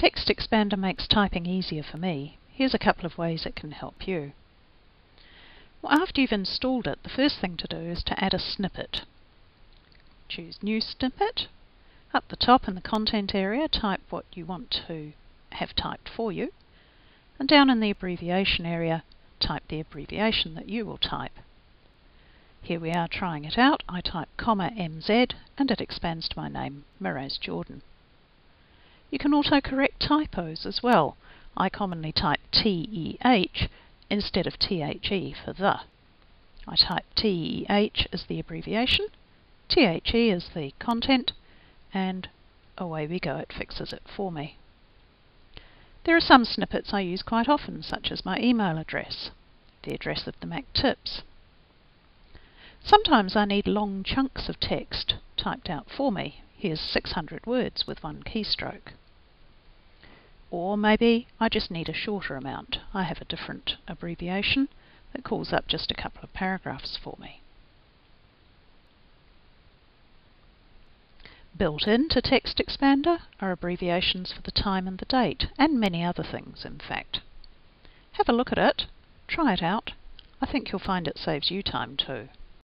TextExpander makes typing easier for me. Here's a couple of ways it can help you. Well, after you've installed it, the first thing to do is to add a snippet. Choose New Snippet. Up the top in the content area, type what you want to have typed for you. And down in the abbreviation area, type the abbreviation that you will type. Here we are trying it out. I type comma MZ and it expands to my name, Miraz Jordan. You can auto correct typos as well. I commonly type TEH instead of THE for the. I type TEH as the abbreviation, THE as the content, and away we go, it fixes it for me. There are some snippets I use quite often, such as my email address, the address of the Mac Tips. Sometimes I need long chunks of text typed out for me. Here's 600 words with one keystroke. Or maybe I just need a shorter amount. I have a different abbreviation that calls up just a couple of paragraphs for me. Built into TextExpander are abbreviations for the time and the date, and many other things, in fact. Have a look at it, try it out. I think you'll find it saves you time too.